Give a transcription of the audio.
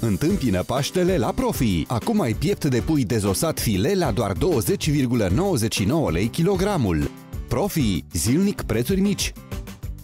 Întâmpină Paștele la Profi. Acum ai piept de pui dezosat file la doar 20,99 lei kilogramul. Profi, zilnic prețuri mici.